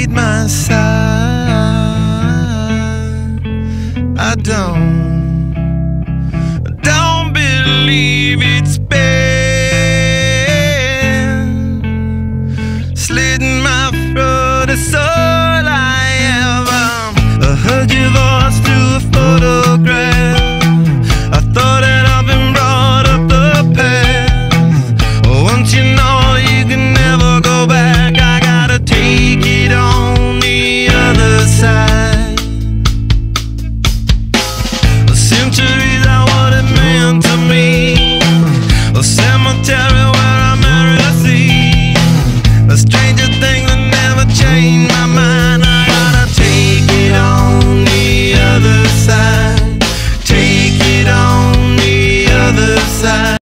separate my side. I don't, don't believe it's been slitting